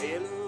feeling